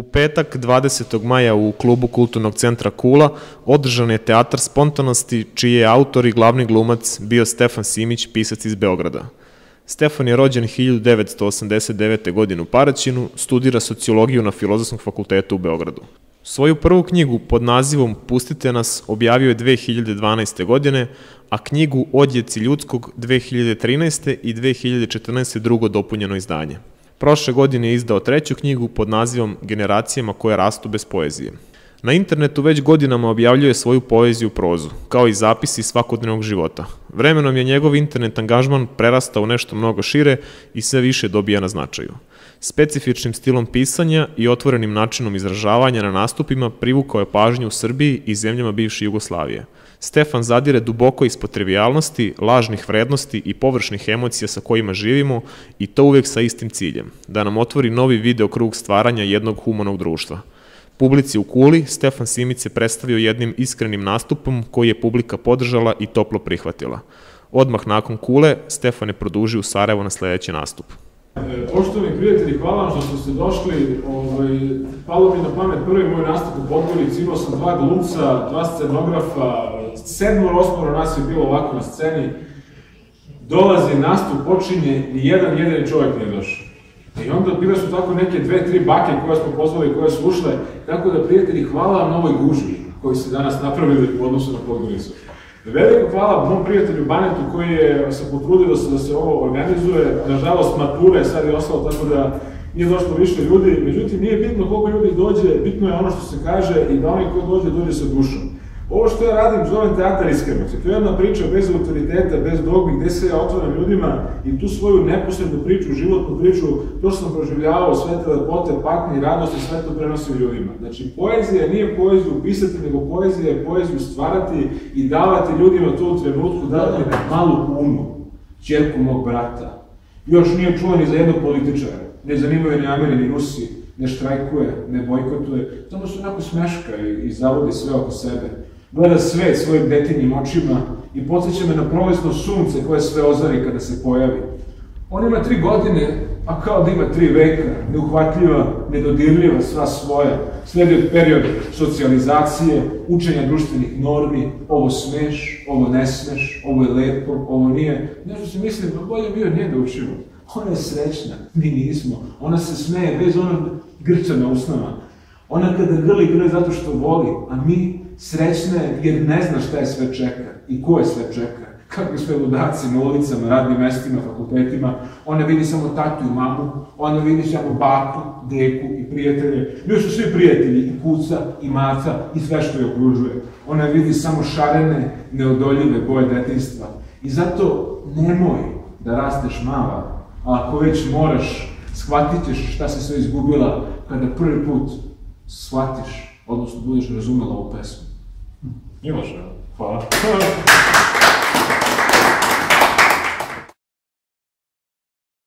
U petak 20. maja u klubu Kulturnog centra Kula održan je teatar spontanosti čiji je autor i glavni glumac bio Stefan Simić, pisac iz Beograda. Stefan je rođen 1989. godine u Paraćinu, studira sociologiju na Filozofskom fakultetu u Beogradu. Svoju prvu knjigu pod nazivom Pustite nas objavio je 2012. godine, a knjigu Odjeci ljudskog 2013. i 2014. drugo dopunjeno izdanje. Prošle godine je izdao treću knjigu pod nazivom Generacijama koje rastu bez poezije. Na internetu već godinama objavljuje svoju poeziju prozu, kao i zapisi svakodnevnog života. Vremenom je njegov internet angažman prerastao u nešto mnogo šire i sve više dobija na značaju. Specifičnim stilom pisanja i otvorenim načinom izražavanja na nastupima privukao je pažnju u Srbiji i zemljama bivše Jugoslavije. Stefan zadire duboko ispod trivialnosti, lažnih vrednosti i površnih emocija sa kojima živimo i to uvek sa istim ciljem, da nam otvori novi video krug stvaranja jednog humanog društva. Publici u Kuli Stefan Simić se predstavio jednim iskrenim nastupom koji je publika podržala i toplo prihvatila. Odmah nakon Kule, Stefan je produžio u Sarajevo na sledeći nastup. Poštovani prijatelji, hvala vam što ste došli. Ovaj, palo mi na pamet prvi moj nastup u Podgorici, imao sam dva glumca, dva scenografa, sedmoro, osmoro nas je bilo ovako na sceni. Dolazi nastup, počinje, ni jedan jedini čovjek nije došao. I onda bile su tako neke dve, tri bake koje smo pozvali, koje su ušle. Tako da, prijatelji, hvala vam na ovoj gužvi koji ste danas napravili u odnosu na Podgoricu. Veliko hvala mom prijatelju Banetu koji je se potrudio da se, da se ovo organizuje. Nažalost, mature sad je ostalo tako da nije došlo više ljudi. Međutim, nije bitno koliko ljudi dođe, bitno je ono što se kaže i da onaj ko dođe, dođe sa dušom. Ovo što ja radim zovem teatar iskrenosti. To je jedna priča bez autoriteta, bez dogmi, gde se ja otvaram ljudima i tu svoju neposrednu priču, životnu priču, to što sam proživljavao, sve te lepote, patnje i radosti, sve to prenosim ljudima. Znači, poezija nije poeziju pisati, nego poezija je poeziju stvarati i davati ljudima to u trenutku, davati malu umu, čerku mog brata. Još nije čuo ni za jednog političara, ne zanimaju ni Ameri, ni Rusi, ne štrajkuje, ne bojkotuje, samo se onako smeška i, i zavodi sve oko sebe gleda svet svojim detinjim očima i podsjeća me na prolesno sunce koje sve ozari kada se pojavi. On ima tri godine, a kao da ima tri veka, neuhvatljiva, nedodirljiva, sva svoja. Sledi period socijalizacije, učenja društvenih normi, ovo smeš, ovo ne smeš, ovo je lepo, ovo nije. Nešto se mislim, da bolje bio nije da učimo. Ona je srećna, mi nismo. Ona se smeje bez onog grča na usnama. Ona kada grli, grli zato što voli, a mi srećne jer ne zna šta je sve čeka i ko je sve čeka. Kakvi sve ludaci na ulicama, radnim mestima, fakultetima. Ona vidi samo tatu i mamu, ona vidi samo baku, deku i prijatelje. Mi su svi prijatelji, i kuca, i maca, i sve što je okružuje. Ona vidi samo šarene, neodoljive boje detinstva. I zato nemoj da rasteš mala, a ako već moraš, shvatit ćeš šta se sve izgubila kada prvi put shvatiš, odnosno budeš razumela ovu pesmu. 你有事啊挂了